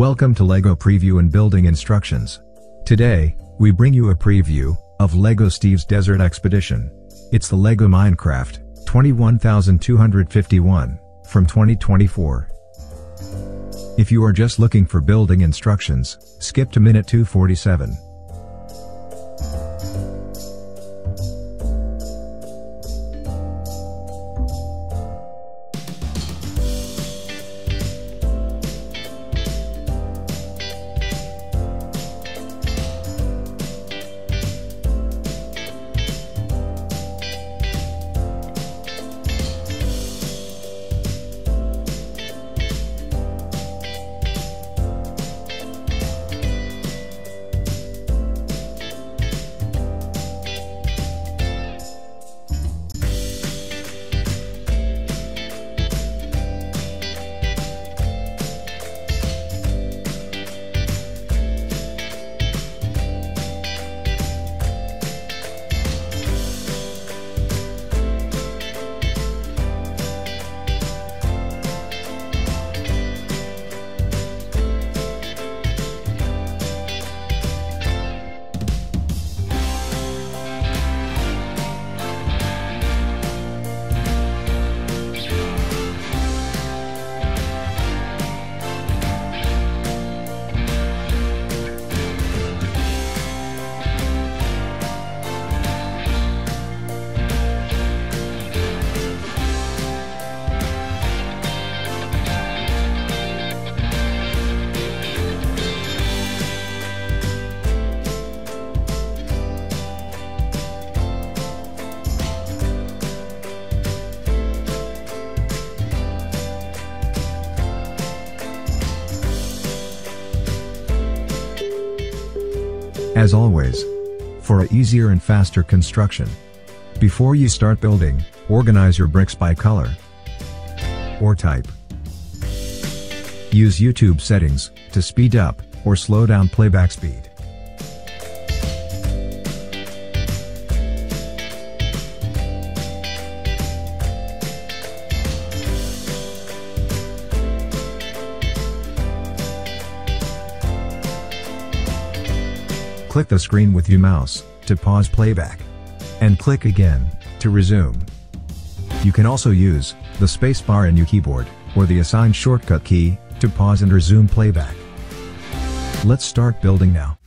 Welcome to LEGO Preview and Building Instructions. Today, we bring you a preview of LEGO Steve's Desert Expedition. It's the LEGO Minecraft 21251 from 2024. If you are just looking for building instructions, skip to minute 247. As always, for a easier and faster construction. Before you start building, organize your bricks by color or type. Use YouTube settings to speed up or slow down playback speed. Click the screen with your mouse to pause playback. And click again to resume. You can also use the spacebar in your keyboard or the assigned shortcut key to pause and resume playback. Let's start building now.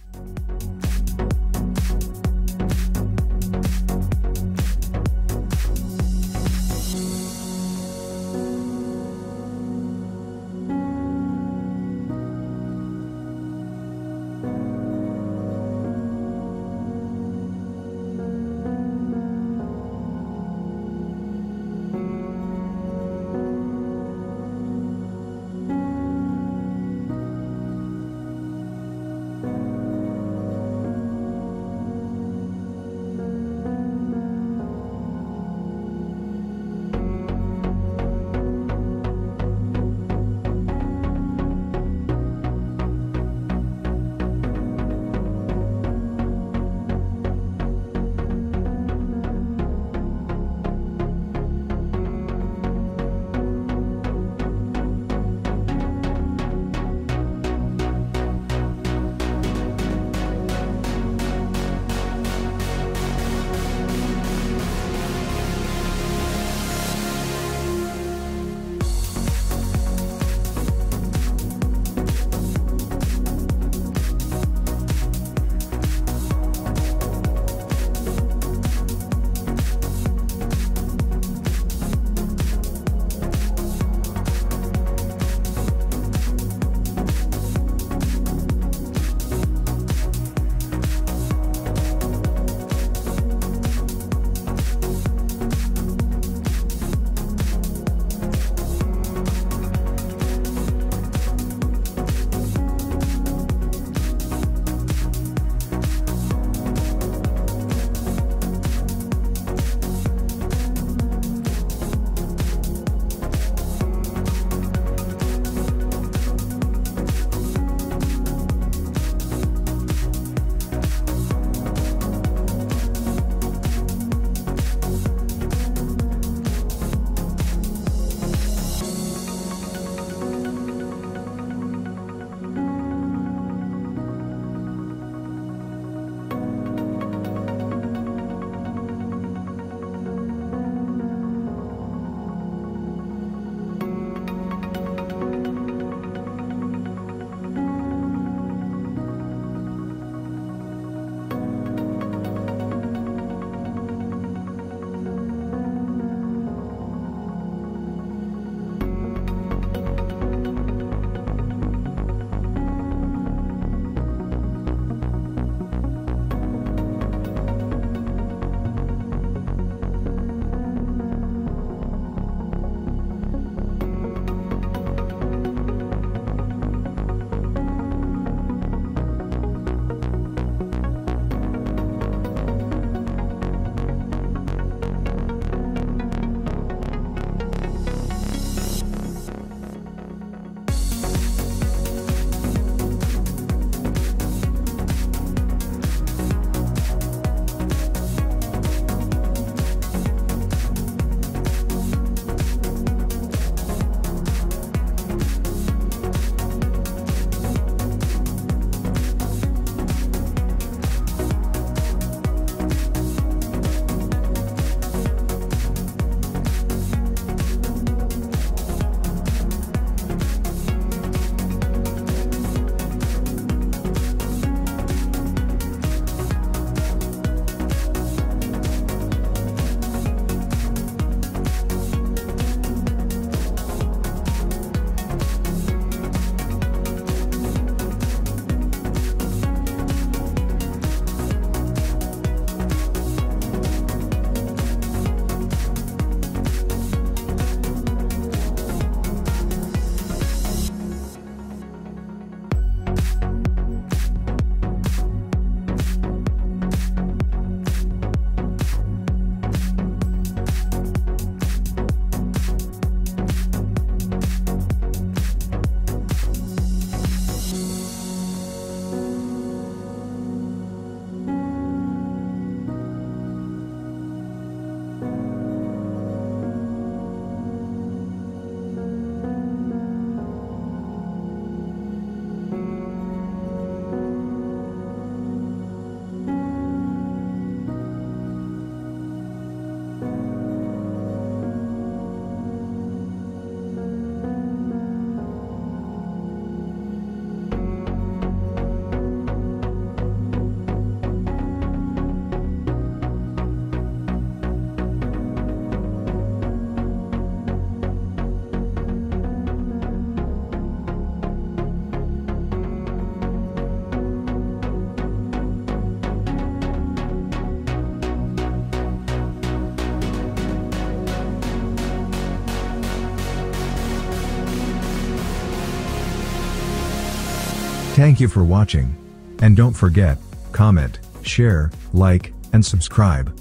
Thank you for watching. And don't forget, comment, share, like, and subscribe.